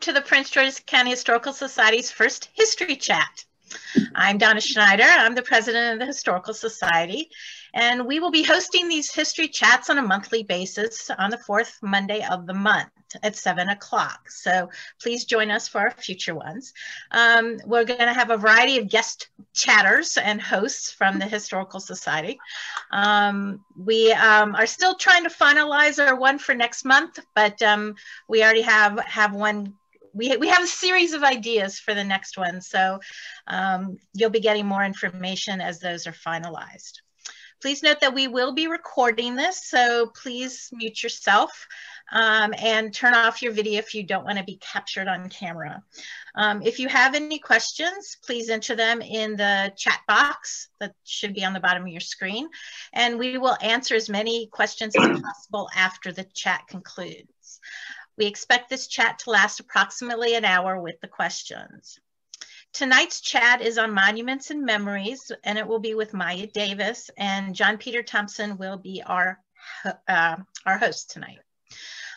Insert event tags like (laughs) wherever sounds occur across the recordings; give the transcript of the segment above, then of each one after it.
to the Prince George's County Historical Society's first history chat. I'm Donna Schneider. I'm the president of the Historical Society, and we will be hosting these history chats on a monthly basis on the fourth Monday of the month at seven o'clock. So please join us for our future ones. Um, we're going to have a variety of guest chatters and hosts from the Historical Society. Um, we um, are still trying to finalize our one for next month, but um, we already have, have one we, we have a series of ideas for the next one. So um, you'll be getting more information as those are finalized. Please note that we will be recording this, so please mute yourself um, and turn off your video if you don't want to be captured on camera. Um, if you have any questions, please enter them in the chat box that should be on the bottom of your screen, and we will answer as many questions as possible after the chat concludes. We expect this chat to last approximately an hour with the questions. Tonight's chat is on monuments and memories, and it will be with Maya Davis, and John Peter Thompson will be our, uh, our host tonight.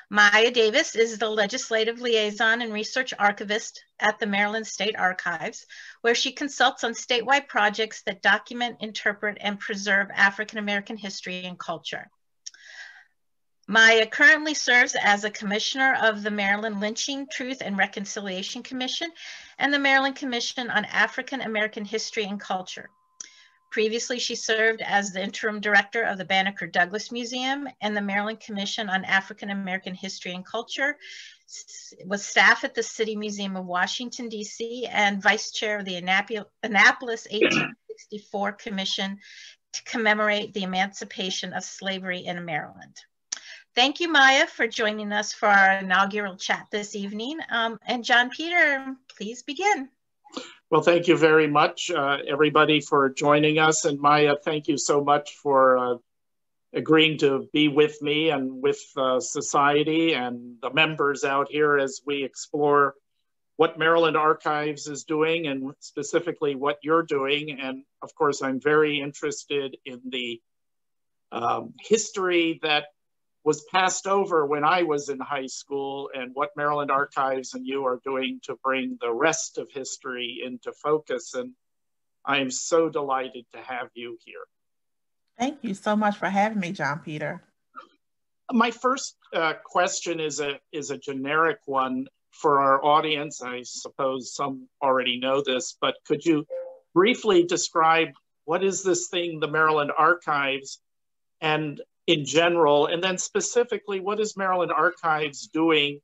Maya Davis is the legislative liaison and research archivist at the Maryland State Archives, where she consults on statewide projects that document, interpret, and preserve African American history and culture. Maya currently serves as a commissioner of the Maryland Lynching, Truth, and Reconciliation Commission and the Maryland Commission on African American History and Culture. Previously, she served as the interim director of the Banneker Douglass Museum and the Maryland Commission on African American History and Culture, was staff at the City Museum of Washington, D.C., and vice chair of the Annapolis 1864 Commission to commemorate the emancipation of slavery in Maryland. Thank you, Maya, for joining us for our inaugural chat this evening. Um, and John Peter, please begin. Well, thank you very much, uh, everybody, for joining us. And Maya, thank you so much for uh, agreeing to be with me and with uh, society and the members out here as we explore what Maryland Archives is doing and specifically what you're doing. And of course, I'm very interested in the um, history that was passed over when I was in high school and what Maryland Archives and you are doing to bring the rest of history into focus. And I am so delighted to have you here. Thank you so much for having me, John Peter. My first uh, question is a, is a generic one for our audience. I suppose some already know this, but could you briefly describe what is this thing, the Maryland Archives, and in general, and then specifically, what is Maryland Archives doing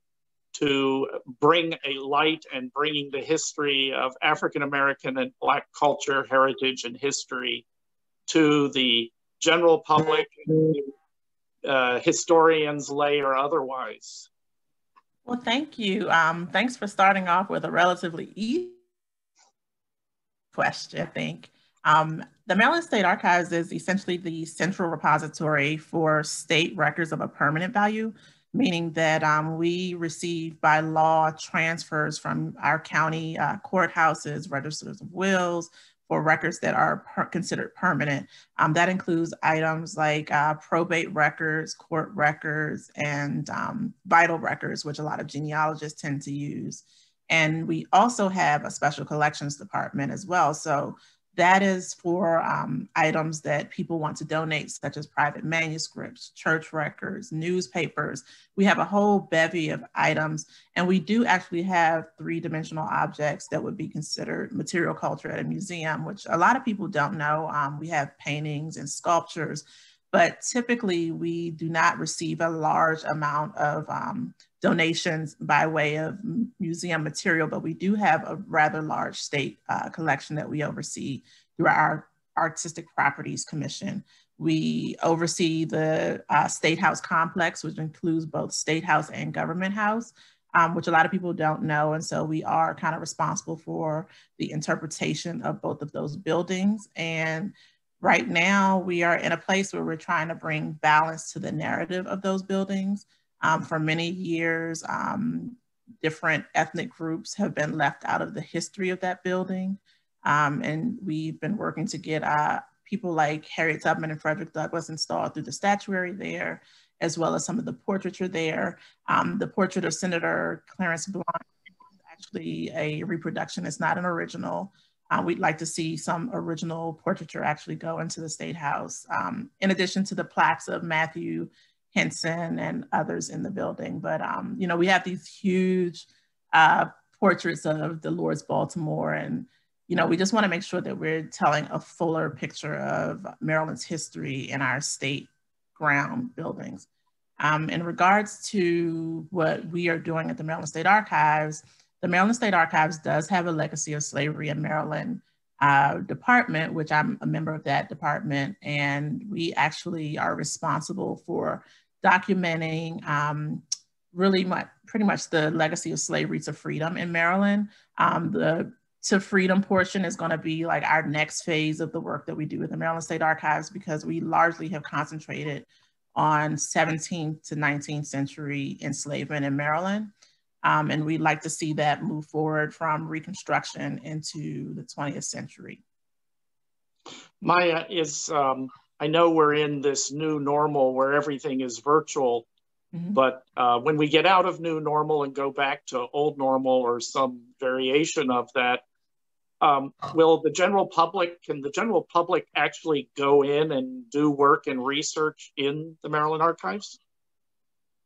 to bring a light and bringing the history of African American and Black culture, heritage, and history to the general public, uh, historians, lay, or otherwise? Well, thank you. Um, thanks for starting off with a relatively easy question, I think. Um, the Maryland State Archives is essentially the central repository for state records of a permanent value, meaning that um, we receive by law transfers from our county uh, courthouses, registers of wills, for records that are per considered permanent. Um, that includes items like uh, probate records, court records, and um, vital records, which a lot of genealogists tend to use. And we also have a special collections department as well. So that is for um, items that people want to donate, such as private manuscripts, church records, newspapers. We have a whole bevy of items, and we do actually have three-dimensional objects that would be considered material culture at a museum, which a lot of people don't know. Um, we have paintings and sculptures, but typically we do not receive a large amount of um, donations by way of museum material, but we do have a rather large state uh, collection that we oversee through our Artistic Properties Commission. We oversee the uh, State House complex, which includes both State House and Government House, um, which a lot of people don't know. And so we are kind of responsible for the interpretation of both of those buildings. And right now we are in a place where we're trying to bring balance to the narrative of those buildings. Um, for many years, um, different ethnic groups have been left out of the history of that building. Um, and we've been working to get uh, people like Harriet Tubman and Frederick Douglass installed through the statuary there, as well as some of the portraiture there. Um, the portrait of Senator Clarence Blount is actually a reproduction. It's not an original. Uh, we'd like to see some original portraiture actually go into the State House, um, in addition to the plaques of Matthew Henson and others in the building. But, um, you know, we have these huge uh, portraits of the Lord's Baltimore and, you know, we just want to make sure that we're telling a fuller picture of Maryland's history in our state ground buildings. Um, in regards to what we are doing at the Maryland State Archives, the Maryland State Archives does have a legacy of slavery in Maryland uh, department, which I'm a member of that department, and we actually are responsible for documenting um, really much, pretty much the legacy of slavery to freedom in Maryland. Um, the to freedom portion is going to be like our next phase of the work that we do with the Maryland State Archives because we largely have concentrated on 17th to 19th century enslavement in Maryland. Um, and we'd like to see that move forward from Reconstruction into the 20th century. Maya is, um, I know we're in this new normal where everything is virtual, mm-hmm. but uh, when we get out of new normal and go back to old normal or some variation of that, um, will the general public, can the general public actually go in and do work and research in the Maryland Archives?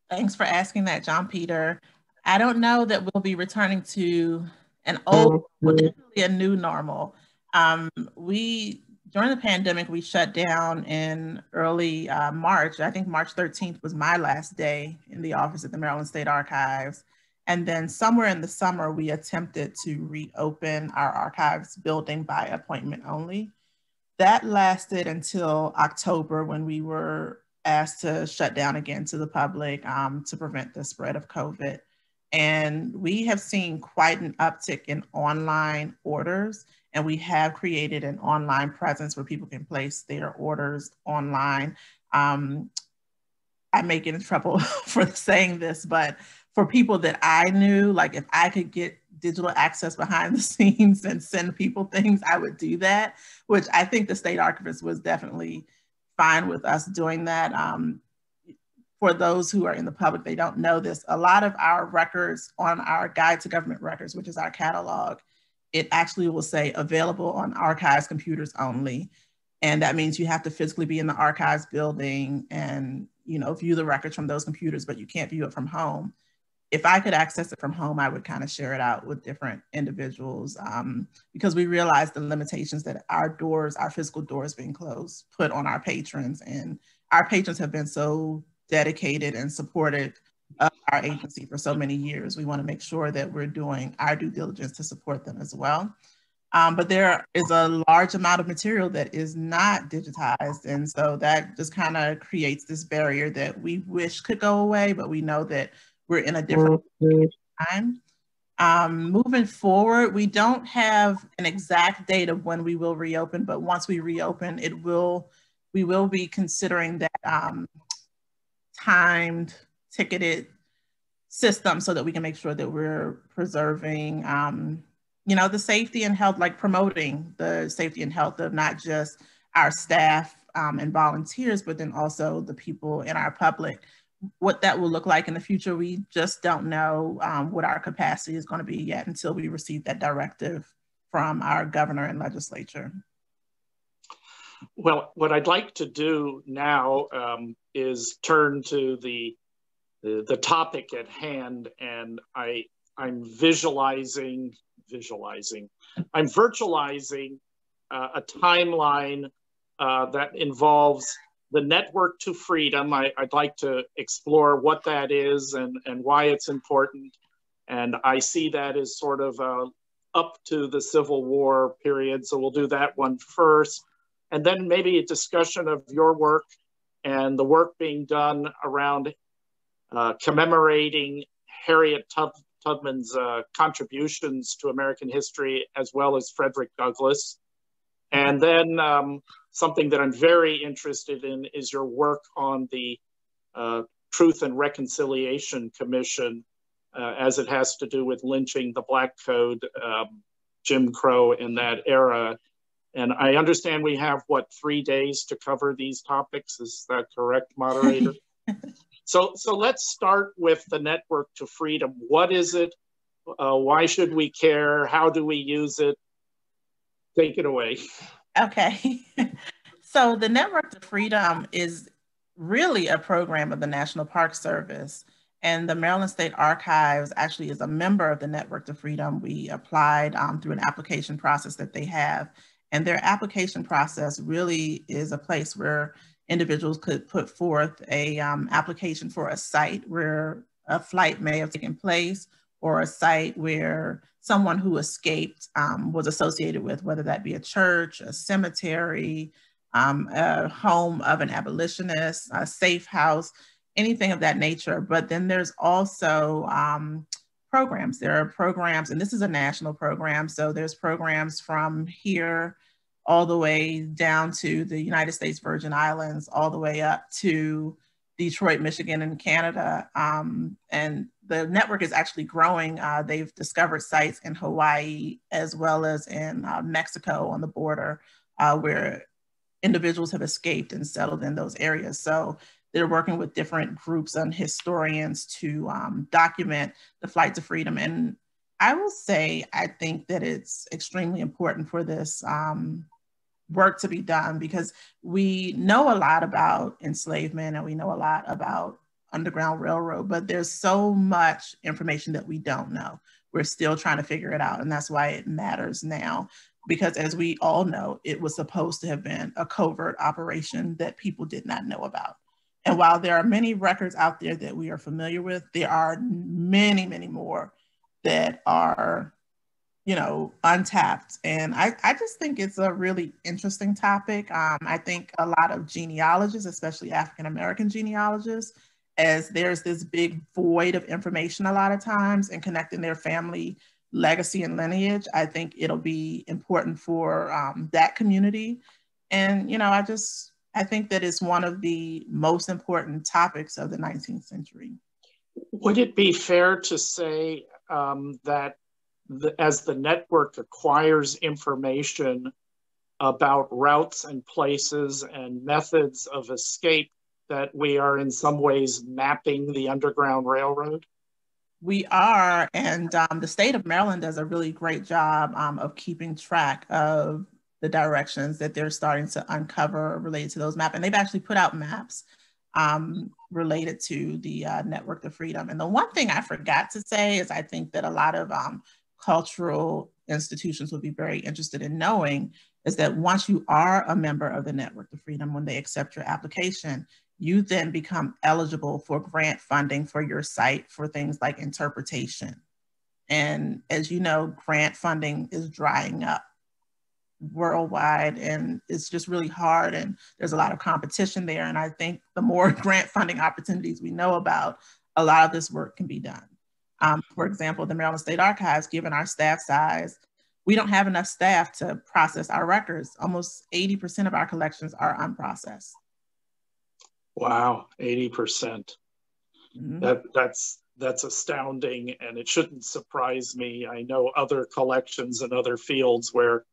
Thanks for asking that, John Peter. I don't know that we'll be returning to an old, well, definitely a new normal. Um, we during the pandemic, we shut down in early uh, March. I think March 13th was my last day in the office at the Maryland State Archives. And then somewhere in the summer, we attempted to reopen our archives building by appointment only. That lasted until October when we were asked to shut down again to the public um, to prevent the spread of COVID. And we have seen quite an uptick in online orders, and we have created an online presence where people can place their orders online. Um, I may get in trouble (laughs) for saying this, but for people that I knew, like if I could get digital access behind the (laughs) scenes and send people things, I would do that, which I think the state archivist was definitely fine with us doing that. Um, for those who are in the public, they don't know this. A lot of our records on our Guide to Government Records, which is our catalog, it actually will say available on archives computers only. And that means you have to physically be in the archives building and you know view the records from those computers, but you can't view it from home. If I could access it from home, I would kind of share it out with different individuals um, because we realize the limitations that our doors, our physical doors being closed, put on our patrons. And our patrons have been so dedicated and supported uh, our agency for so many years. We want to make sure that we're doing our due diligence to support them as well. Um, but there is a large amount of material that is not digitized. And so that just kind of creates this barrier that we wish could go away, but we know that we're in a different time. Um, moving forward, we don't have an exact date of when we will reopen, but once we reopen, it will, we will be considering that um, timed, ticketed system so that we can make sure that we're preserving, um, you know, the safety and health, like promoting the safety and health of not just our staff um, and volunteers, but then also the people in our public. What that will look like in the future, we just don't know um, what our capacity is going to be yet until we receive that directive from our governor and legislature. Well, what I'd like to do now um, is turn to the, the, the topic at hand, and I I'm visualizing visualizing I'm virtualizing uh, a timeline uh, that involves the network to freedom. I, would like to explore what that is and, and why it's important. And I see that as sort of uh, up to the Civil War period. So we'll do that one first and then maybe a discussion of your work and the work being done around uh, commemorating Harriet Tub Tubman's uh, contributions to American history, as well as Frederick Douglass. And then um, something that I'm very interested in is your work on the uh, Truth and Reconciliation Commission uh, as it has to do with lynching, the Black Code, um, Jim Crow in that era, and I understand we have what three days to cover these topics. Is that correct, moderator? (laughs) so, so let's start with the network to freedom. What is it? Uh, why should we care? How do we use it? Take it away. Okay. (laughs) so the Network to Freedom is really a program of the National Park Service. And the Maryland State Archives actually is a member of the Network to Freedom. We applied um, through an application process that they have. And their application process really is a place where individuals could put forth a um, application for a site where a flight may have taken place or a site where someone who escaped um, was associated with, whether that be a church, a cemetery, um, a home of an abolitionist, a safe house, anything of that nature. But then there's also um, programs. There are programs, and this is a national program. So there's programs from here all the way down to the United States Virgin Islands, all the way up to Detroit, Michigan, and Canada. Um, and the network is actually growing. Uh, they've discovered sites in Hawaii as well as in uh, Mexico on the border uh, where individuals have escaped and settled in those areas. So they're working with different groups and historians to um, document the flight to freedom. And I will say, I think that it's extremely important for this um, work to be done because we know a lot about enslavement and we know a lot about Underground Railroad, but there's so much information that we don't know. We're still trying to figure it out. And that's why it matters now. Because as we all know, it was supposed to have been a covert operation that people did not know about. And while there are many records out there that we are familiar with, there are many, many more that are you know, untapped. And I, I just think it's a really interesting topic. Um, I think a lot of genealogists, especially African American genealogists, as there's this big void of information a lot of times and connecting their family legacy and lineage, I think it'll be important for um, that community. And, you know, I just, I think that is one of the most important topics of the 19th century. Would it be fair to say um, that the, as the network acquires information about routes and places and methods of escape that we are in some ways mapping the Underground Railroad? We are, and um, the state of Maryland does a really great job um, of keeping track of the directions that they're starting to uncover related to those maps. And they've actually put out maps um, related to the uh, Network of Freedom. And the one thing I forgot to say is I think that a lot of um, cultural institutions would be very interested in knowing is that once you are a member of the Network of Freedom, when they accept your application, you then become eligible for grant funding for your site for things like interpretation. And as you know, grant funding is drying up worldwide and it's just really hard and there's a lot of competition there. And I think the more (laughs) grant funding opportunities we know about, a lot of this work can be done. Um, for example, the Maryland State Archives, given our staff size, we don't have enough staff to process our records. Almost 80% of our collections are unprocessed. Wow, 80%. Mm-hmm. That that's that's astounding and it shouldn't surprise me. I know other collections and other fields where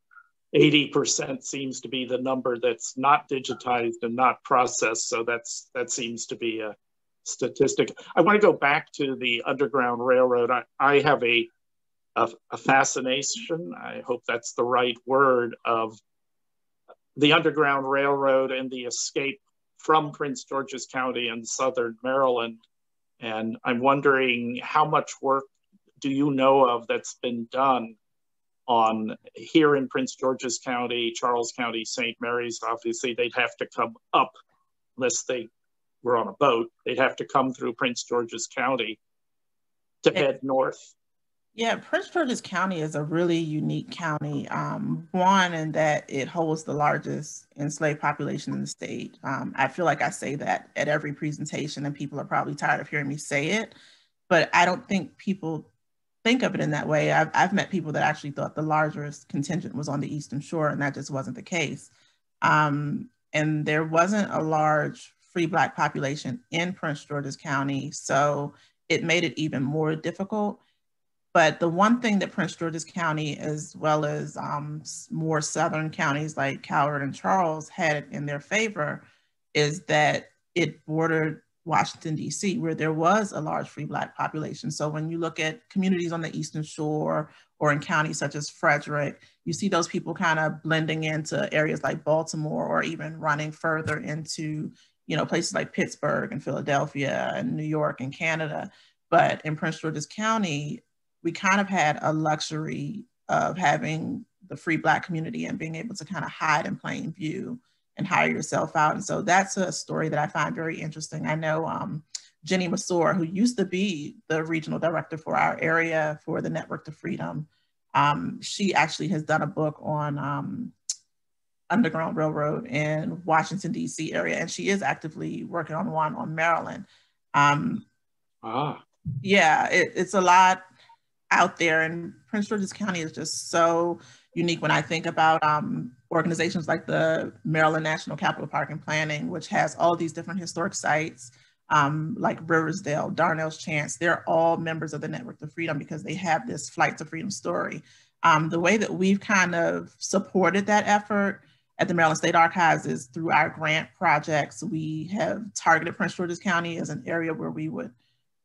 80% seems to be the number that's not digitized and not processed. So that's that seems to be a statistic. I want to go back to the Underground Railroad. I, I have a, a, a fascination, I hope that's the right word, of the Underground Railroad and the escape from Prince George's County in southern Maryland. And I'm wondering how much work do you know of that's been done on here in Prince George's County, Charles County, St. Mary's? Obviously, they'd have to come up unless they were on a boat. They'd have to come through Prince George's County to head north. Yeah, Prince George's County is a really unique county. Um, one, in that it holds the largest enslaved population in the state. Um, I feel like I say that at every presentation, and people are probably tired of hearing me say it, but I don't think people think of it in that way. I've, I've met people that actually thought the largest contingent was on the Eastern Shore, and that just wasn't the case. Um, and there wasn't a large free Black population in Prince George's County, so it made it even more difficult. But the one thing that Prince George's County, as well as um, more southern counties like Calvert and Charles, had in their favor is that it bordered Washington, D.C., where there was a large free Black population. So when you look at communities on the Eastern Shore or in counties such as Frederick, you see those people kind of blending into areas like Baltimore or even running further into, you know, places like Pittsburgh and Philadelphia and New York and Canada. But in Prince George's County, we kind of had a luxury of having the free Black community and being able to kind of hide in plain view and hire yourself out. And so that's a story that I find very interesting. I know um, Jenny Masur, who used to be the regional director for our area for the Network to Freedom, um, she actually has done a book on um, Underground Railroad in Washington, D.C. area, and she is actively working on one on Maryland. Um, ah. Yeah, it, it's a lot out there, and Prince George's County is just so unique when I think about um, organizations like the Maryland National Capital Park and Planning, which has all these different historic sites um, like Riversdale, Darnall's Chance, they're all members of the Network to Freedom because they have this Flight to Freedom story. Um, the way that we've kind of supported that effort at the Maryland State Archives is through our grant projects. We have targeted Prince George's County as an area where we would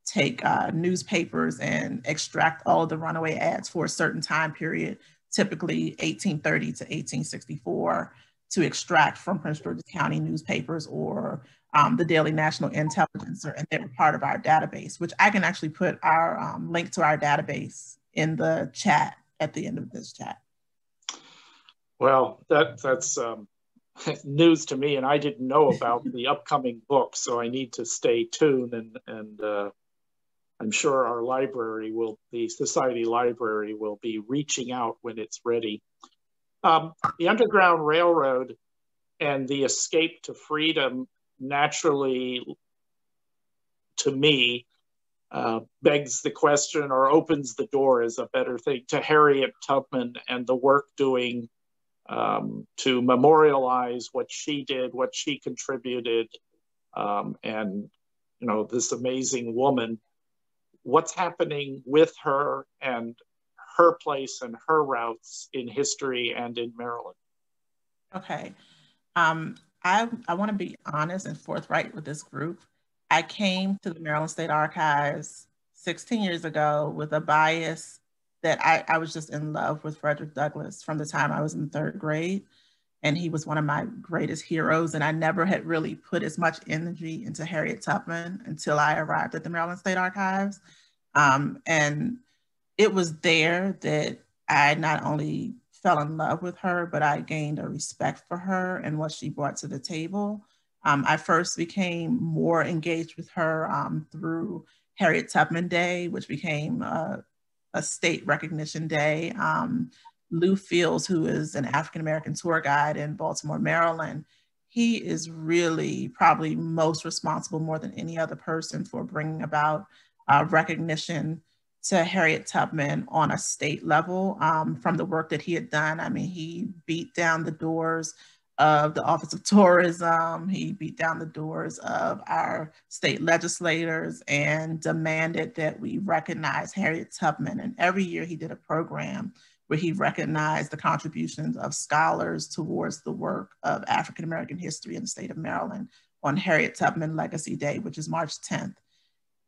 take uh, newspapers and extract all of the runaway ads for a certain time period typically 1830 to 1864 to extract from Prince George's County newspapers or um, the Daily National Intelligencer, and they were part of our database, which I can actually put our um, link to our database in the chat at the end of this chat. Well, that that's um, (laughs) news to me, and I didn't know about the upcoming book, so I need to stay tuned and and uh, I'm sure our library will, the Society Library will be reaching out when it's ready. Um, the Underground Railroad and the escape to freedom naturally, to me, uh, begs the question or opens the door is a better thing to Harriet Tubman and the work doing um, to memorialize what she did, what she contributed, um, and you know this amazing woman what's happening with her and her place and her routes in history and in Maryland. Okay. Um, I, I want to be honest and forthright with this group. I came to the Maryland State Archives 16 years ago with a bias that I, I was just in love with Frederick Douglass from the time I was in third grade. And he was one of my greatest heroes. And I never had really put as much energy into Harriet Tubman until I arrived at the Maryland State Archives. Um, and it was there that I not only fell in love with her, but I gained a respect for her and what she brought to the table. Um, I first became more engaged with her um, through Harriet Tubman Day, which became a, a state recognition day. Um, Lou Fields, who is an African American tour guide in Baltimore, Maryland, he is really probably most responsible more than any other person for bringing about uh, recognition to Harriet Tubman on a state level um, from the work that he had done. I mean, he beat down the doors of the Office of Tourism. He beat down the doors of our state legislators and demanded that we recognize Harriet Tubman. And every year he did a program where he recognized the contributions of scholars towards the work of African American history in the state of Maryland on Harriet Tubman Legacy Day, which is March 10th.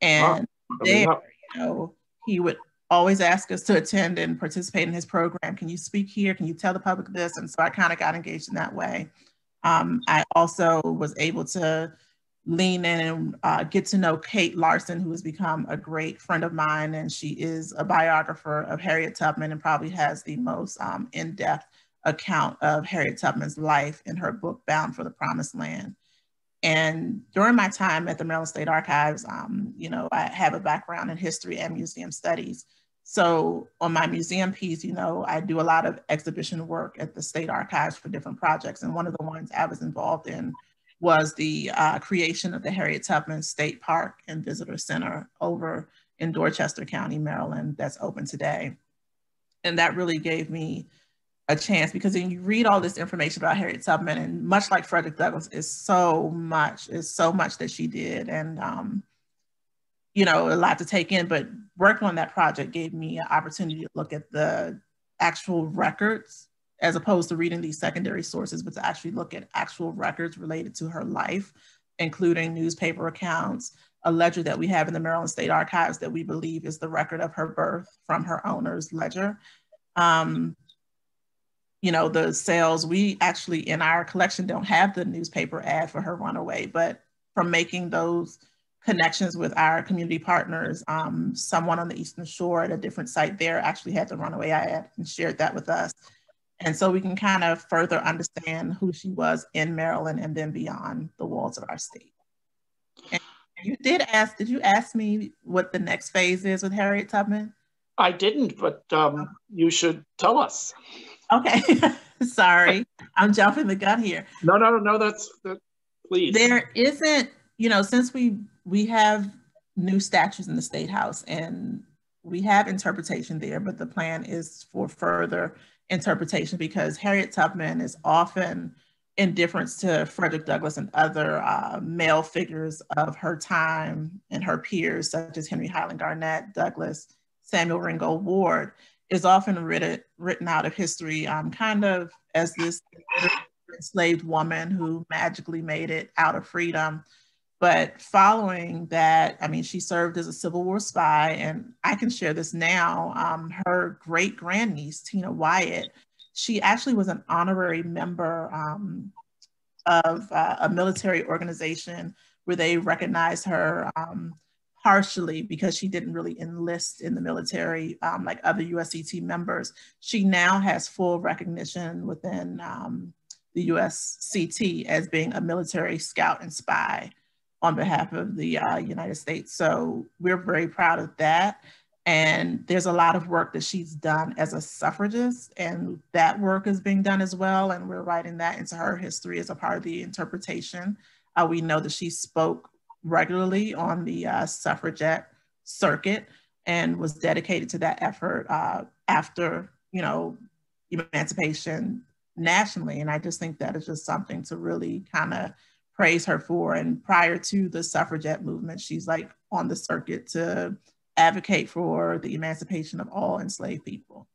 And there, you know, he would always ask us to attend and participate in his program. Can you speak here? Can you tell the public this? And so I kind of got engaged in that way. Um, I also was able to lean in and uh, get to know Kate Larson, who has become a great friend of mine. And she is a biographer of Harriet Tubman and probably has the most um, in-depth account of Harriet Tubman's life in her book, Bound for the Promised Land. And during my time at the Maryland State Archives, um, you know, I have a background in history and museum studies. So on my museum piece, you know, I do a lot of exhibition work at the State Archives for different projects. And one of the ones I was involved in was the uh, creation of the Harriet Tubman State Park and Visitor Center over in Dorchester County, Maryland, that's open today. And that really gave me a chance because then you read all this information about Harriet Tubman and much like Frederick Douglass is so much, is so much that she did and um, you know, a lot to take in, but working on that project gave me an opportunity to look at the actual records as opposed to reading these secondary sources, but to actually look at actual records related to her life including newspaper accounts, a ledger that we have in the Maryland State Archives that we believe is the record of her birth from her owner's ledger. Um, you know, the sales, we actually in our collection don't have the newspaper ad for her runaway, but from making those connections with our community partners, um, someone on the Eastern Shore at a different site there actually had the runaway ad and shared that with us. And so we can kind of further understand who she was in Maryland and then beyond the walls of our state. And you did ask, did you ask me what the next phase is with Harriet Tubman? I didn't, but um, you should tell us. Okay, (laughs) sorry, I'm jumping the gun here. No, no, no, that's, that, please. There isn't, you know, since we, we have new statues in the State House and we have interpretation there, but the plan is for further interpretation because Harriet Tubman is often in difference to Frederick Douglass and other uh, male figures of her time and her peers, such as Henry Highland Garnet, Douglass, Samuel Ringgold Ward, is often written, written out of history um, kind of as this enslaved woman who magically made it out of freedom. But following that, I mean, she served as a Civil War spy, and I can share this now. Um, her great grandniece, Tina Wyatt, she actually was an honorary member um, of uh, a military organization where they recognized her um, partially because she didn't really enlist in the military um, like other USCT members. She now has full recognition within um, the USCT as being a military scout and spy on behalf of the uh, United States. So we're very proud of that. And there's a lot of work that she's done as a suffragist, and that work is being done as well. And we're writing that into her history as a part of the interpretation. Uh, we know that she spoke regularly on the uh, suffragette circuit and was dedicated to that effort uh, after, you know, emancipation nationally. And I just think that is just something to really kind of praise her for. And prior to the suffragette movement, she's like on the circuit to advocate for the emancipation of all enslaved people?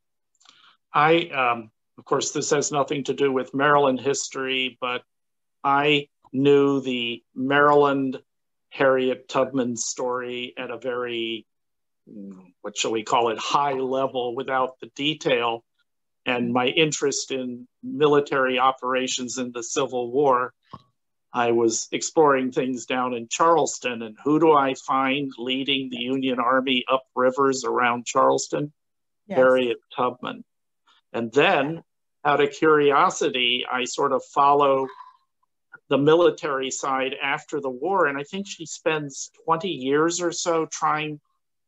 I, um, of course, this has nothing to do with Maryland history, but I knew the Maryland Harriet Tubman story at a very, what shall we call it, high level without the detail. And my interest in military operations in the Civil War I was exploring things down in Charleston, and who do I find leading the Union Army up rivers around Charleston? Yes. Harriet Tubman. And then, out of curiosity, I sort of follow the military side after the war, and I think she spends 20 years or so trying.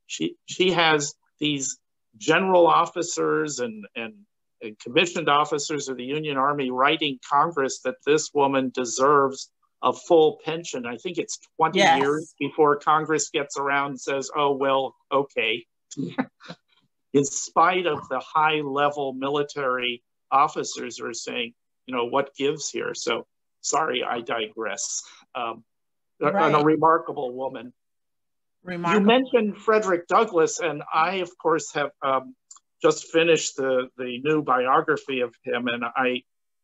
She she has these general officers and and and commissioned officers of the Union Army writing Congress that this woman deserves a full pension. I think it's 20 yes. years before Congress gets around and says, oh, well, okay. (laughs) In spite of the high level military officers are saying, you know, what gives here? So sorry, I digress. Um, right. a remarkable woman. Remarkable. You mentioned Frederick Douglass, and I, of course, have um, just finished the, the new biography of him, and I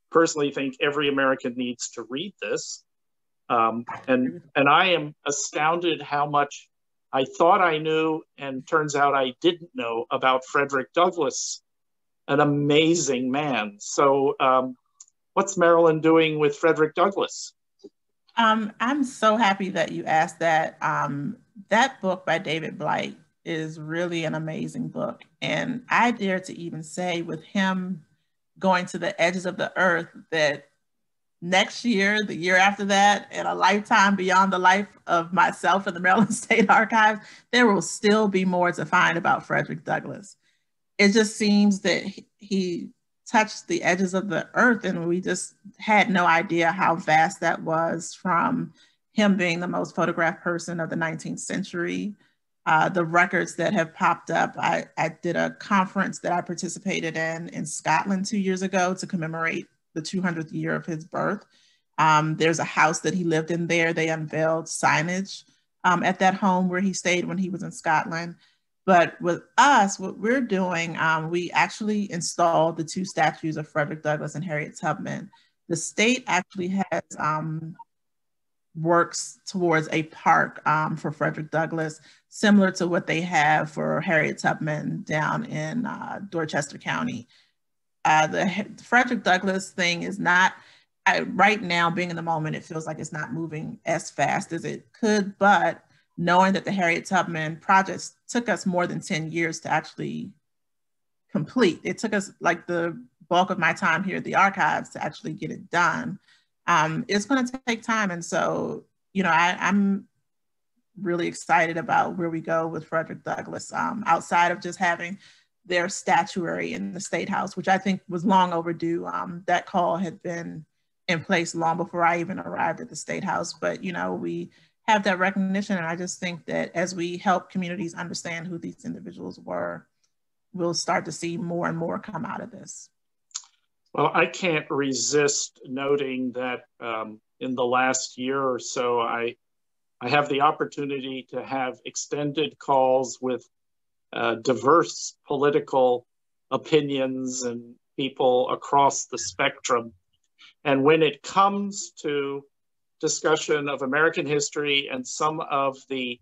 personally think every American needs to read this. Um, and and I am astounded how much I thought I knew, and turns out I didn't know about Frederick Douglass, an amazing man. So, um, what's Maryland doing with Frederick Douglass? Um, I'm so happy that you asked that. Um, that book by David Blight is really an amazing book, and I dare to even say, with him going to the edges of the earth, that next year, the year after that, and a lifetime beyond the life of myself in the (laughs) Maryland State Archives, there will still be more to find about Frederick Douglass. It just seems that he touched the edges of the earth, and we just had no idea how vast that was from him being the most photographed person of the 19th century. Uh, the records that have popped up. I, I did a conference that I participated in in Scotland two years ago to commemorate the 200th year of his birth. Um, there's a house that he lived in there. They unveiled signage um, at that home where he stayed when he was in Scotland. But with us, what we're doing, um, we actually installed the two statues of Frederick Douglass and Harriet Tubman. The state actually has um, works towards a park um, for Frederick Douglass, similar to what they have for Harriet Tubman down in uh, Dorchester County. Uh, the Frederick Douglass thing is not, I, right now, being in the moment, it feels like it's not moving as fast as it could, but knowing that the Harriet Tubman projects took us more than 10 years to actually complete. It took us like the bulk of my time here at the archives to actually get it done. Um, it's going to take time. And so, you know, I, am really excited about where we go with Frederick Douglass um, outside of just having their statuary in the State House, which I think was long overdue. Um, that call had been in place long before I even arrived at the State House. But, you know, we have that recognition. And I just think that as we help communities understand who these individuals were, we'll start to see more and more come out of this. Well, I can't resist noting that um, in the last year or so, I, I have the opportunity to have extended calls with uh, diverse political opinions and people across the spectrum. And when it comes to discussion of American history and some of the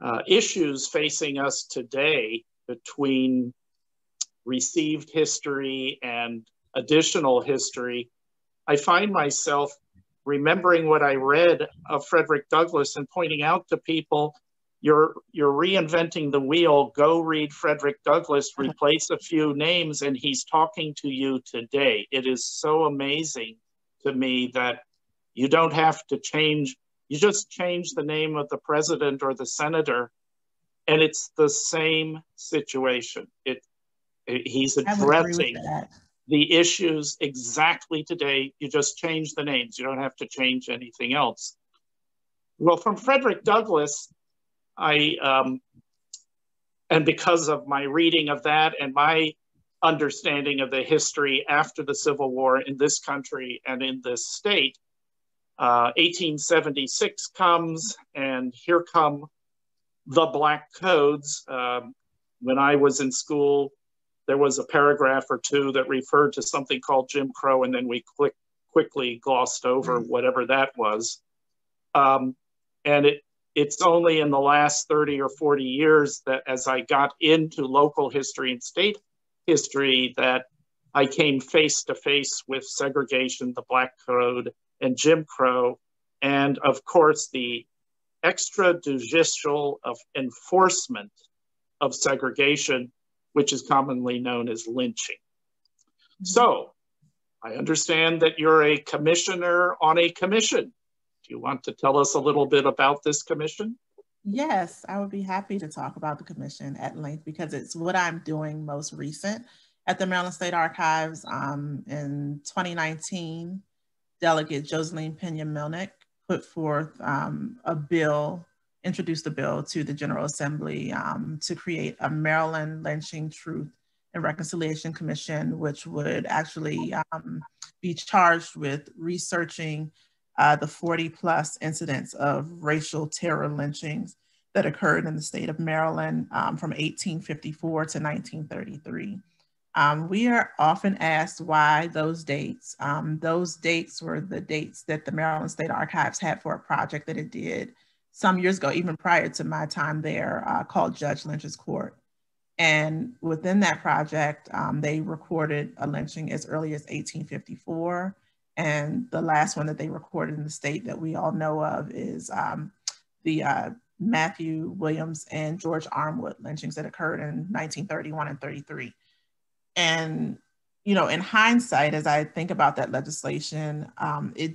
uh, issues facing us today between received history and additional history, I find myself remembering what I read of Frederick Douglass and pointing out to people, you're, you're reinventing the wheel. Go read Frederick Douglass, (laughs) replace a few names, and he's talking to you today. It is so amazing to me that you don't have to change, you just change the name of the president or the senator, and it's the same situation. It, he's addressing the issues exactly today. You just change the names, you don't have to change anything else. Well, from Frederick Douglass, I, um, and because of my reading of that and my understanding of the history after the Civil War in this country and in this state, 1876 uh, comes, and here come the Black Codes. Um, when I was in school, there was a paragraph or two that referred to something called Jim Crow, and then we quick, quickly glossed over mm-hmm. whatever that was. Um, and it, it's only in the last 30 or 40 years that as I got into local history and state history that I came face to face with segregation, the Black Code, and Jim Crow, and of course the extrajudicial of enforcement of segregation, which is commonly known as lynching. So I understand that you're a commissioner on a commission. Do you want to tell us a little bit about this commission? Yes, I would be happy to talk about the commission at length because it's what I'm doing most recent at the Maryland State Archives um, in 2019. Delegate Joseline Peña Melnyk put forth um, a bill, introduced a bill to the General Assembly um, to create a Maryland Lynching Truth and Reconciliation Commission, which would actually um, be charged with researching uh, the 40 plus incidents of racial terror lynchings that occurred in the state of Maryland um, from 1854 to 1933. Um, we are often asked why those dates. Um, those dates were the dates that the Maryland State Archives had for a project that it did some years ago, even prior to my time there, uh, called Judge Lynch's Court. And within that project, um, they recorded a lynching as early as 1854. And the last one that they recorded in the state that we all know of is um, the uh, Matthew Williams and George Armwood lynchings that occurred in 1931 and 33. And you know, in hindsight, as I think about that legislation, um, it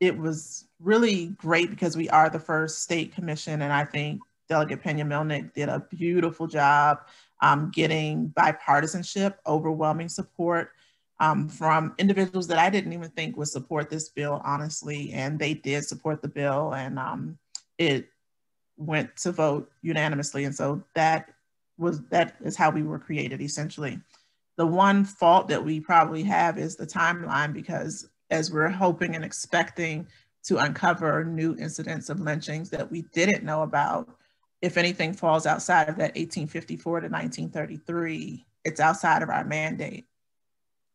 it was really great because we are the first state commission, and I think Delegate Peña Melnyk did a beautiful job um, getting bipartisanship, overwhelming support um, from individuals that I didn't even think would support this bill, honestly, and they did support the bill, and um, it went to vote unanimously, and so that was that is how we were created essentially. The one fault that we probably have is the timeline because as we're hoping and expecting to uncover new incidents of lynchings that we didn't know about, if anything falls outside of that 1854 to 1933, it's outside of our mandate.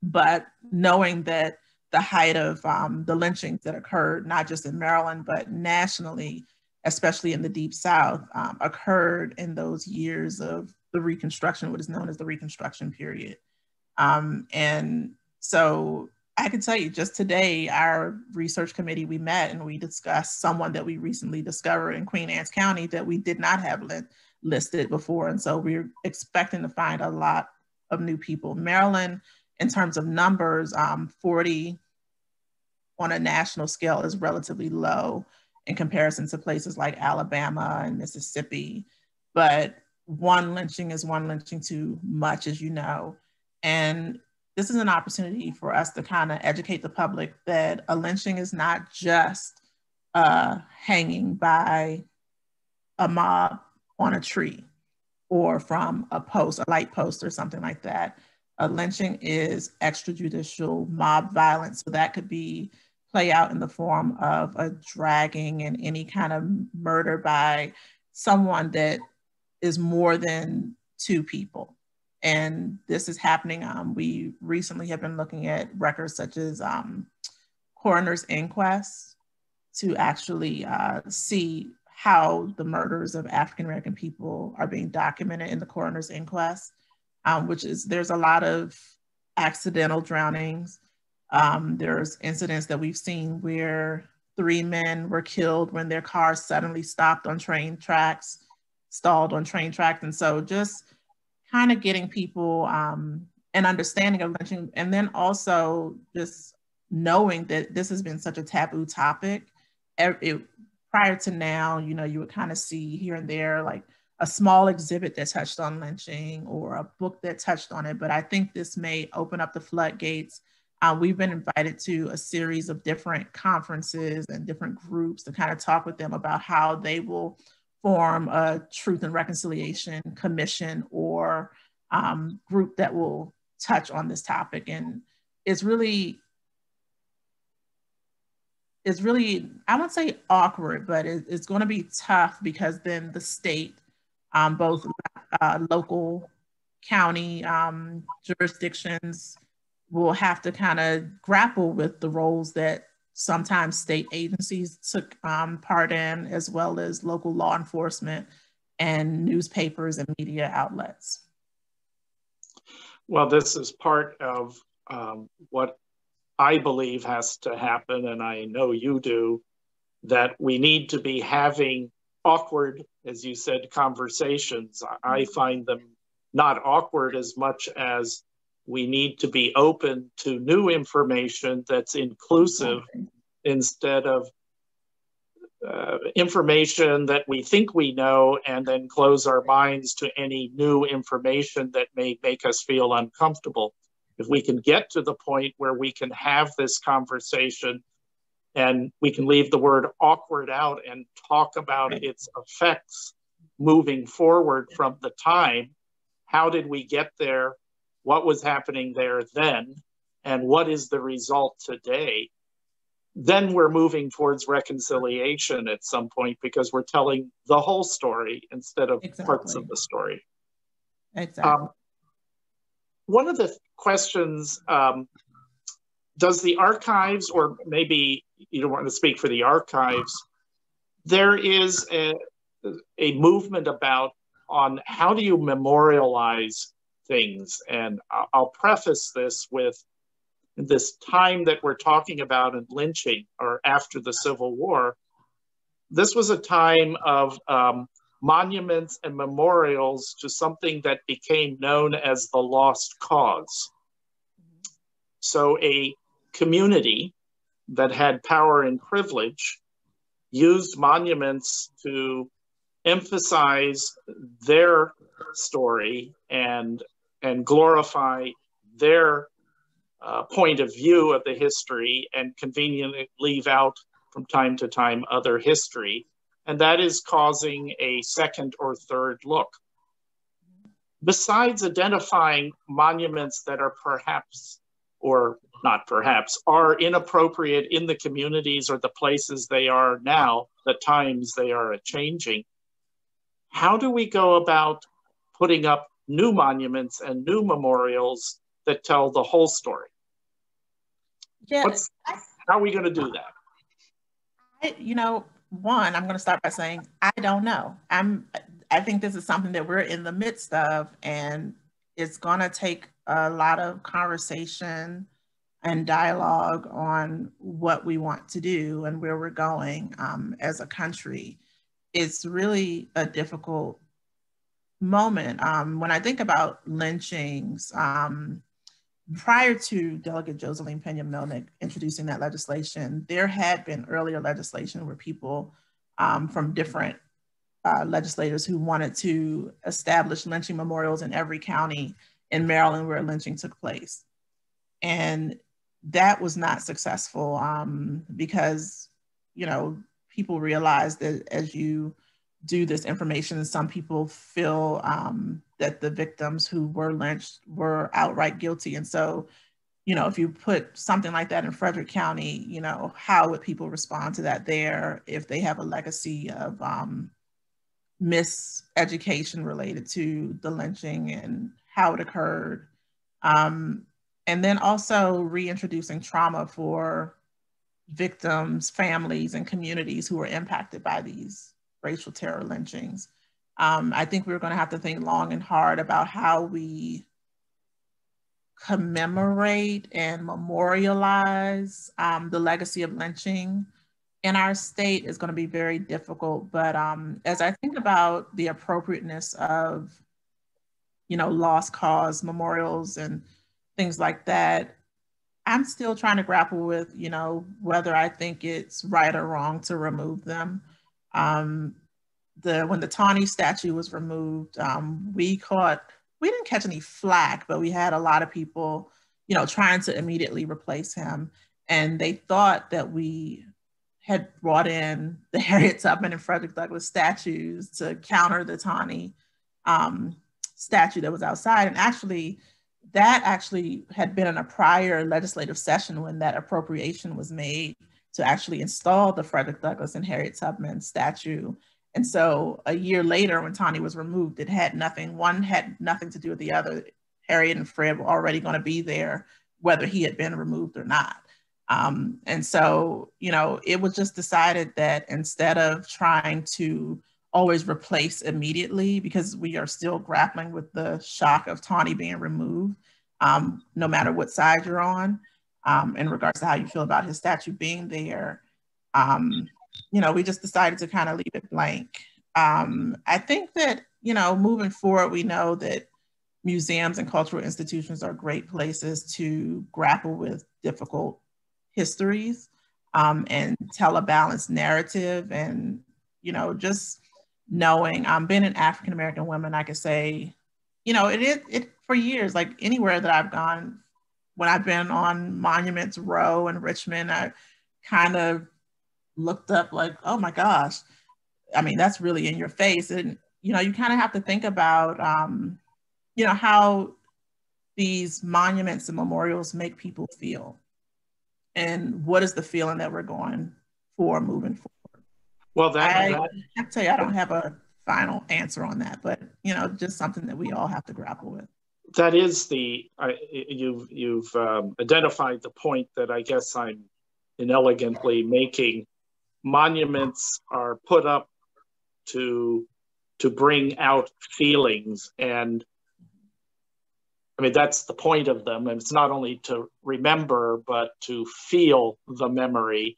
But knowing that the height of um, the lynchings that occurred, not just in Maryland, but nationally, especially in the Deep South, um, occurred in those years of the Reconstruction, what is known as the Reconstruction period. Um, and so I can tell you just today, our research committee, we met and we discussed someone that we recently discovered in Queen Anne's County that we did not have li listed before. And so we're expecting to find a lot of new people. Maryland, in terms of numbers, um, 40 on a national scale is relatively low in comparison to places like Alabama and Mississippi. But one lynching is one lynching too much, as you know. And this is an opportunity for us to kind of educate the public that a lynching is not just uh, hanging by a mob on a tree or from a post, a light post or something like that. A lynching is extrajudicial mob violence. So that could be play out in the form of a dragging and any kind of murder by someone that is more than two people and this is happening. Um, we recently have been looking at records such as um, coroner's inquests to actually uh, see how the murders of African American people are being documented in the coroner's inquest, um, which is there's a lot of accidental drownings. Um, there's incidents that we've seen where three men were killed when their car suddenly stopped on train tracks, stalled on train tracks. And so just kind of getting people um, an understanding of lynching and then also just knowing that this has been such a taboo topic. It, prior to now, you know, you would kind of see here and there like a small exhibit that touched on lynching or a book that touched on it. But I think this may open up the floodgates. Uh, we've been invited to a series of different conferences and different groups to kind of talk with them about how they will form a truth and reconciliation commission or um, group that will touch on this topic. And it's really, it's really, I won't say awkward, but it, it's going to be tough because then the state, um, both uh, local, county um, jurisdictions will have to kind of grapple with the roles that sometimes state agencies took um, part in, as well as local law enforcement and newspapers and media outlets. Well, this is part of um, what I believe has to happen, and I know you do, that we need to be having awkward, as you said, conversations. I find them not awkward as much as we need to be open to new information that's inclusive okay. instead of uh, information that we think we know and then close our minds to any new information that may make us feel uncomfortable. If we can get to the point where we can have this conversation and we can leave the word awkward out and talk about its effects moving forward from the time, how did we get there? what was happening there then and what is the result today, then we're moving towards reconciliation at some point because we're telling the whole story instead of exactly. parts of the story. Exactly. Um, one of the questions um, does the archives, or maybe you don't want to speak for the archives, there is a, a movement about on how do you memorialize things. And I'll preface this with this time that we're talking about in lynching or after the Civil War. This was a time of um, monuments and memorials to something that became known as the lost cause. So, a community that had power and privilege used monuments to emphasize their story and and glorify their uh, point of view of the history and conveniently leave out from time to time other history. And that is causing a second or third look. Besides identifying monuments that are perhaps, or not perhaps, are inappropriate in the communities or the places they are now, the times they are changing, how do we go about putting up new monuments and new memorials that tell the whole story? Yeah, What's, how are we going to do that? I, you know, one, I'm going to start by saying I don't know. I'm. I think this is something that we're in the midst of, and it's going to take a lot of conversation and dialogue on what we want to do and where we're going um, as a country. It's really a difficult moment. Um, when I think about lynchings, um, prior to Delegate Joseline Peña-Melnyk introducing that legislation, there had been earlier legislation where people um, from different legislators who wanted to establish lynching memorials in every county in Maryland where lynching took place. And that was not successful um, because, you know, people realized that as you do this information, some people feel um, that the victims who were lynched were outright guilty. And so, you know, if you put something like that in Frederick County, you know, how would people respond to that there if they have a legacy of um, miseducation related to the lynching and how it occurred? Um, and then also reintroducing trauma for victims, families, and communities who were impacted by these racial terror lynchings. Um, I think we're going to have to think long and hard about how we commemorate and memorialize um, the legacy of lynching in our state is going to be very difficult. But um, as I think about the appropriateness of, you know, lost cause memorials and things like that. I'm still trying to grapple with, you know, whether I think it's right or wrong to remove them. Um, the when the Taney statue was removed, um, we caught we didn't catch any flack, but we had a lot of people, you know, trying to immediately replace him, and they thought that we had brought in the Harriet Tubman and Frederick Douglass statues to counter the Taney um, statue that was outside, and actually that actually had been in a prior legislative session when that appropriation was made to actually install the Frederick Douglass and Harriet Tubman statue. And so a year later, when Taney was removed, it had nothing, one had nothing to do with the other. Harriet and Fred were already going to be there, whether he had been removed or not. Um, and so, you know, it was just decided that instead of trying to always replace immediately because we are still grappling with the shock of Taney being removed, um, no matter what side you're on, um, in regards to how you feel about his statue being there. Um, you know, we just decided to kind of leave it blank. Um, I think that, you know, moving forward, we know that museums and cultural institutions are great places to grapple with difficult histories um, and tell a balanced narrative and, you know, just knowing um, being an African American woman, I could say, you know, it is it for years. Like anywhere that I've gone, when I've been on Monuments Row in Richmond, I kind of looked up like, oh my gosh, I mean, that's really in your face, and you know, you kind of have to think about, um, you know, how these monuments and memorials make people feel, and what is the feeling that we're going for moving forward. Well, that, I, that I tell you, I don't have a final answer on that, but you know, just something that we all have to grapple with. That is the I, you've you've um, identified the point that I guess I'm inelegantly making. Monuments are put up to to bring out feelings and I mean, that's the point of them. And it's not only to remember, but to feel the memory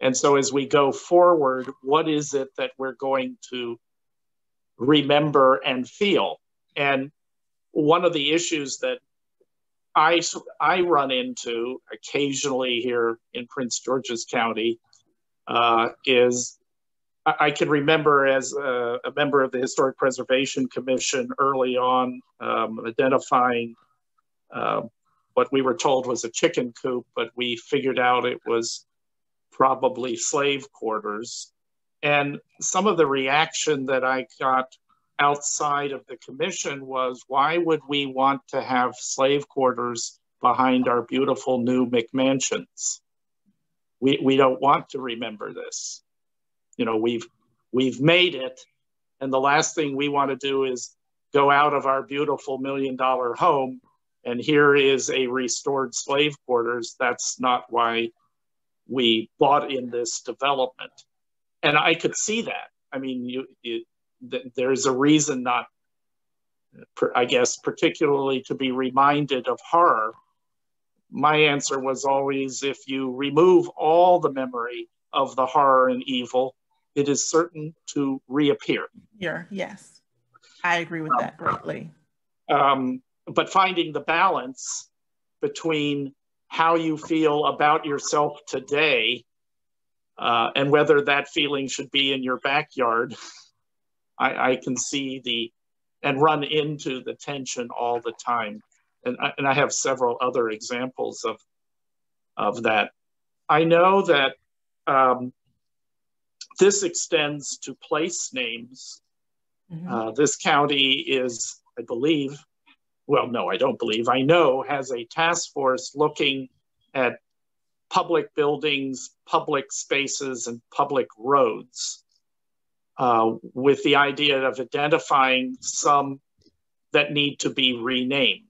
and so as we go forward, what is it that we're going to remember and feel? And one of the issues that I, I run into occasionally here in Prince George's County uh, is I, can remember as a, a, member of the Historic Preservation Commission early on um, identifying uh, what we were told was a chicken coop, but we figured out it was probably slave quarters. And some of the reaction that I got outside of the commission was why would we want to have slave quarters behind our beautiful new McMansions? We, we don't want to remember this. You know, we've we've made it, and the last thing we want to do is go out of our beautiful million dollar home and here is a restored slave quarters. That's not why we bought in this development. And I could see that. I mean, you, you th- there's a reason not, per, I guess, particularly to be reminded of horror. My answer was always if you remove all the memory of the horror and evil, it is certain to reappear. Here, yes. I agree with that greatly. Um, but finding the balance between how you feel about yourself today uh, and whether that feeling should be in your backyard, I, I, can see the and run into the tension all the time. And I, and I have several other examples of, of that. I know that um, this extends to place names. Mm-hmm. Uh, this county is, I believe, well, no, I don't believe, I know has a task force looking at public buildings, public spaces, and public roads uh, with the idea of identifying some that need to be renamed.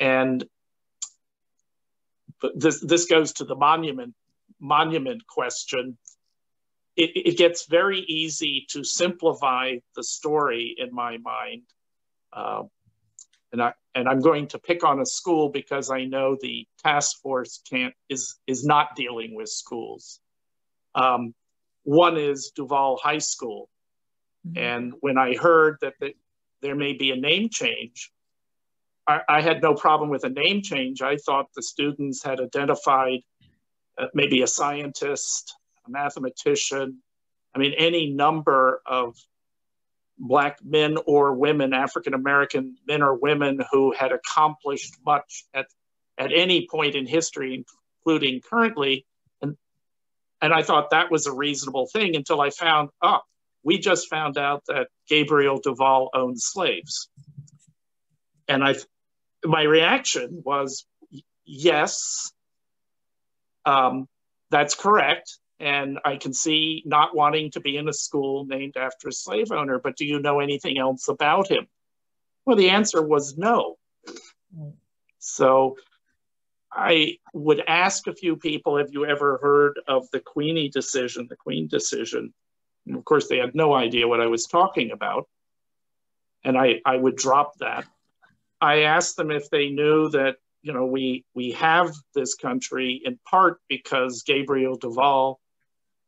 And this, this goes to the monument, monument question. It, it gets very easy to simplify the story in my mind uh, and I and I'm going to pick on a school because I know the task force can't is is not dealing with schools. Um, one is Duval High School, mm-hmm. and when I heard that the, there may be a name change, I, I, had no problem with a name change. I thought the students had identified uh, maybe a scientist, a mathematician, I mean any number of black men or women, African American men or women who had accomplished much at, at any point in history, including currently. And, and I thought that was a reasonable thing until I found, oh, we just found out that Gabriel Duvall owned slaves. And I, my reaction was, yes, um, that's correct. And I can see not wanting to be in a school named after a slave owner, but do you know anything else about him? Well, the answer was no. So I would ask a few people, have you ever heard of the Queenie decision, the Queen decision? And of course, they had no idea what I was talking about. And I, I would drop that. I asked them if they knew that, you know, we, we have this country in part because Gabriel Duvall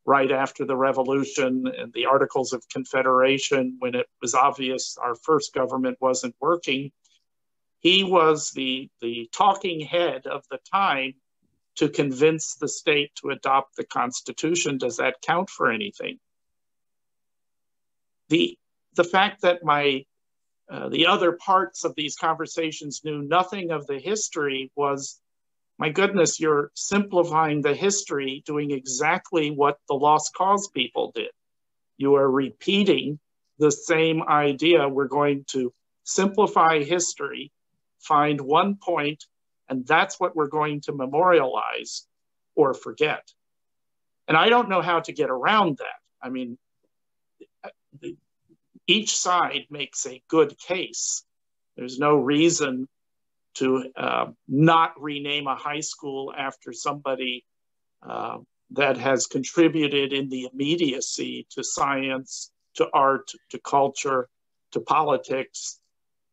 right after the revolution and the Articles of Confederation, when it was obvious our first government wasn't working, he was the, the talking head of the time to convince the state to adopt the Constitution. Does that count for anything? The, the fact that my uh, the other parts of these conversations knew nothing of the history was my goodness, you're simplifying the history, doing exactly what the lost cause people did. You are repeating the same idea. We're going to simplify history, find one point, and that's what we're going to memorialize or forget. And I don't know how to get around that. I mean, each side makes a good case. There's no reason to uh, not rename a high school after somebody uh, that has contributed in the immediacy to science, to art, to culture, to politics,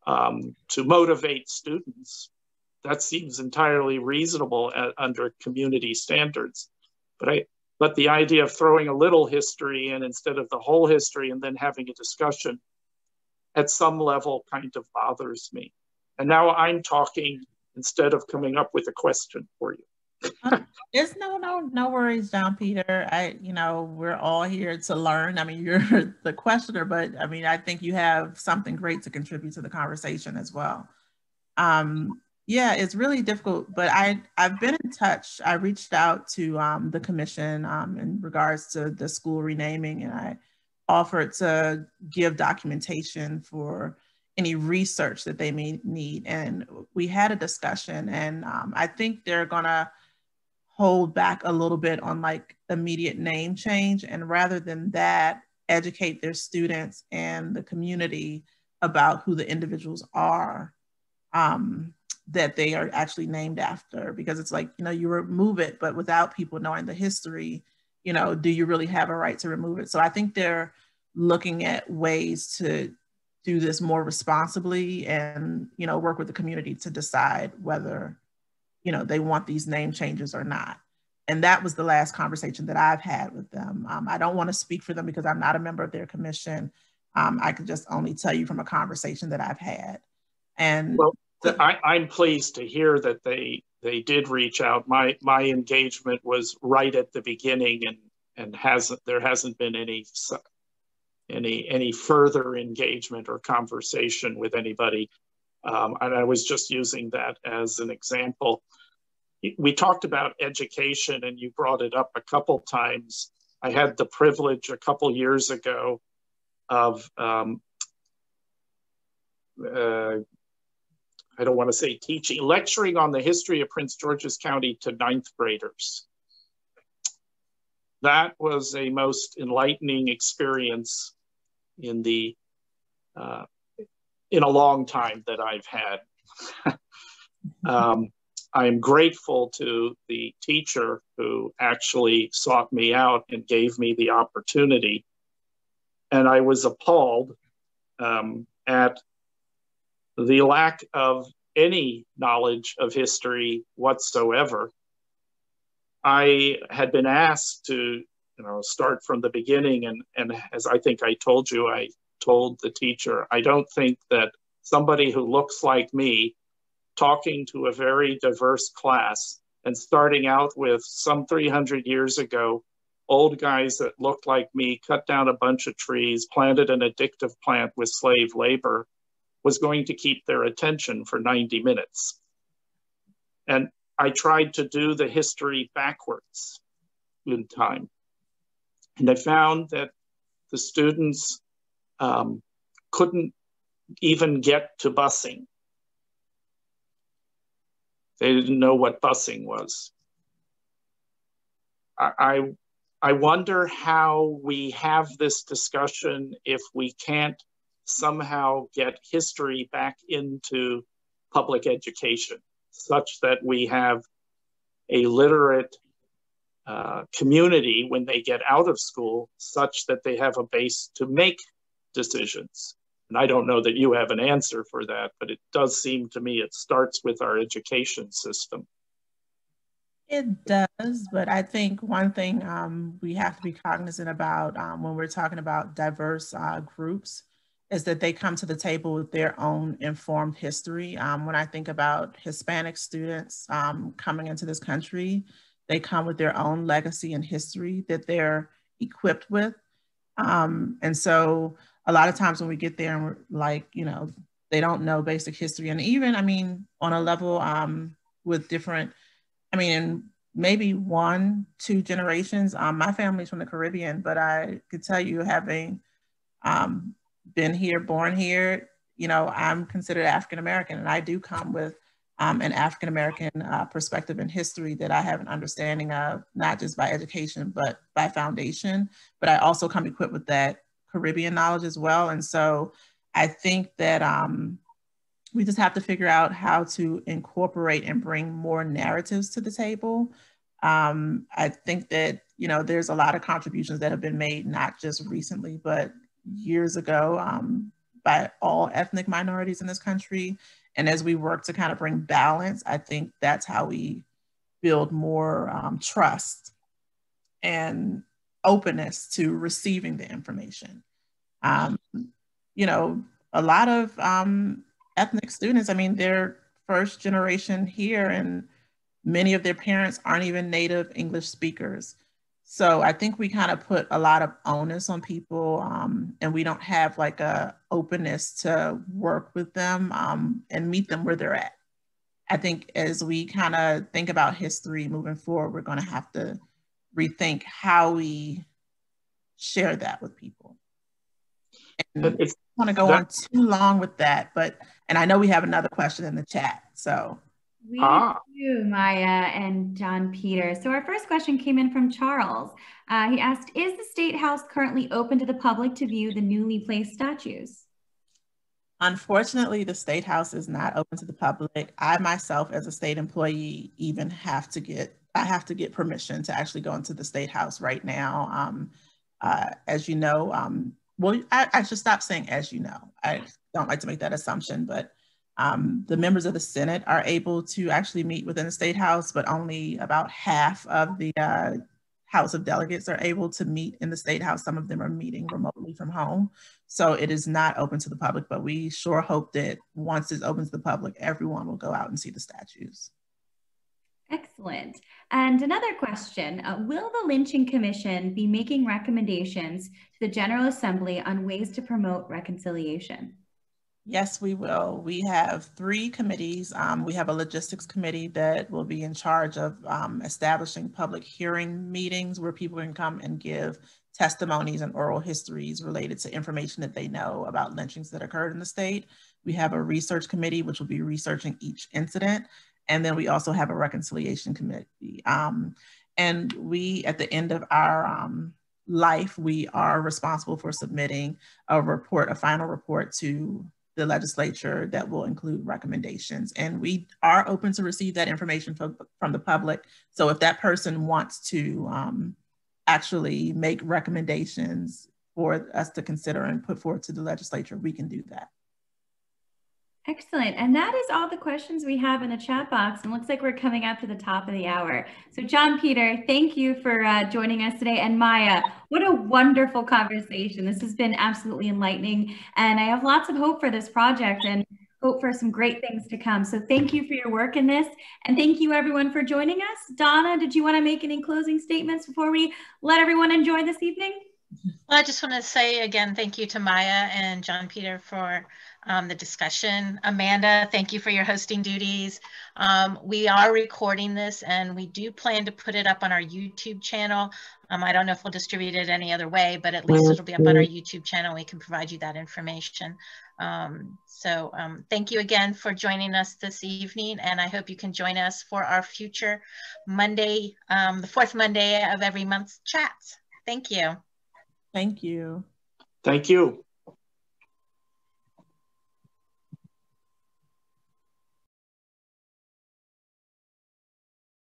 um, to motivate students. That seems entirely reasonable at, under community standards. But I, but the idea of throwing a little history in instead of the whole history and then having a discussion at some level kind of bothers me. And now I'm talking instead of coming up with a question for you. (laughs) it's no, no, no worries, John Peter. I, you know, we're all here to learn. I mean, (laughs) you're the questioner, but I mean, I think you have something great to contribute to the conversation as well. Um, yeah, it's really difficult, but I, I've been in touch. I reached out to um, the commission um, in regards to the school renaming, and I offered to give documentation for any research that they may need. And we had a discussion, and um, I think they're gonna hold back a little bit on like immediate name change, and rather than that, educate their students and the community about who the individuals are um, that they are actually named after because it's like, you know, you remove it, but without people knowing the history, you know, do you really have a right to remove it? So I think they're looking at ways to do this more responsibly and, you know, work with the community to decide whether, you know, they want these name changes or not. And that was the last conversation that I've had with them. Um, I don't want to speak for them because I'm not a member of their commission. Um, I can just only tell you from a conversation that I've had. And well, I, I'm pleased to hear that they they did reach out. My my engagement was right at the beginning, and and hasn't there hasn't been any any any further engagement or conversation with anybody. Um, and I was just using that as an example. We talked about education, and you brought it up a couple times. I had the privilege a couple years ago of um, uh, I don't want to say teaching, lecturing on the history of Prince George's County to ninth graders. That was a most enlightening experience in the uh, in a long time that I've had. (laughs) um, I am grateful to the teacher who actually sought me out and gave me the opportunity. And I was appalled um, at the lack of any knowledge of history whatsoever. I had been asked to, you know, start from the beginning, and and as I think I told you, I told the teacher, I don't think that somebody who looks like me, talking to a very diverse class, and starting out with some 300 years ago, old guys that looked like me cut down a bunch of trees, planted an addictive plant with slave labor, was going to keep their attention for 90 minutes. And I tried to do the history backwards in time. And I found that the students um, couldn't even get to busing. They didn't know what busing was. I, I, I wonder how we have this discussion if we can't somehow get history back into public education such that we have a literate uh, community when they get out of school such that they have a base to make decisions. And I don't know that you have an answer for that, but it does seem to me it starts with our education system. It does, but I think one thing um, we have to be cognizant about um, when we're talking about diverse uh, groups is that they come to the table with their own informed history. Um, when I think about Hispanic students um, coming into this country, they come with their own legacy and history that they're equipped with. Um, and so a lot of times when we get there and we're like, you know, they don't know basic history. And even, I mean, on a level um, with different, I mean, maybe one, two generations. Um, my family's from the Caribbean, but I could tell you having um, been here, born here, you know, I'm considered African American, and I do come with um, an African American uh, perspective and history that I have an understanding of, not just by education, but by foundation. But I also come equipped with that Caribbean knowledge as well. And so I think that um, we just have to figure out how to incorporate and bring more narratives to the table. Um, I think that, you know, there's a lot of contributions that have been made, not just recently, but years ago um, by all ethnic minorities in this country. And as we work to kind of bring balance, I think that's how we build more um, trust and openness to receiving the information. Um, you know, a lot of um, ethnic students, I mean, they're first generation here and many of their parents aren't even native English speakers. So I think we kind of put a lot of onus on people um, and we don't have like a openness to work with them um, and meet them where they're at. I think as we kind of think about history moving forward, we're going to have to rethink how we share that with people. And I want to go on too long with that, but, and I know we have another question in the chat, so. We ah. do, Maya and John Peter. So our first question came in from Charles. Uh, he asked, is the State House currently open to the public to view the newly placed statues? Unfortunately, the State House is not open to the public. I myself, as a state employee, even have to get I have to get permission to actually go into the State House right now. Um, uh, as you know, um, well, I, I, should stop saying as you know. I don't like to make that assumption, but um, the members of the Senate are able to actually meet within the State House, but only about half of the uh, House of Delegates are able to meet in the State House. Some of them are meeting remotely from home. So it is not open to the public, but we sure hope that once it's open to the public, everyone will go out and see the statues. Excellent. And another question, uh, will the Lynching Commission be making recommendations to the General Assembly on ways to promote reconciliation? Yes, we will. We have three committees. Um, we have a logistics committee that will be in charge of um, establishing public hearing meetings where people can come and give testimonies and oral histories related to information that they know about lynchings that occurred in the state. We have a research committee, which will be researching each incident. And then we also have a reconciliation committee. Um, and we, at the end of our um, life, we are responsible for submitting a report, a final report to the legislature that will include recommendations. And we are open to receive that information from, from the public. So if that person wants to um, actually make recommendations for us to consider and put forward to the legislature, we can do that. Excellent. And that is all the questions we have in the chat box. And looks like we're coming up to the top of the hour. So John Peter, thank you for uh, joining us today. And Maya, what a wonderful conversation. This has been absolutely enlightening. And I have lots of hope for this project and hope for some great things to come. So thank you for your work in this. And thank you everyone for joining us. Donna, did you want to make any closing statements before we let everyone enjoy this evening? Well, I just want to say again, thank you to Maya and John Peter for um, the discussion. Amanda, thank you for your hosting duties. Um, we are recording this and we do plan to put it up on our YouTube channel. Um, I don't know if we'll distribute it any other way, but at least it'll be up on our YouTube channel. We can provide you that information. Um, so um, thank you again for joining us this evening and I hope you can join us for our future Monday, um, the fourth Monday of every month's chats. Thank you. Thank you. Thank you.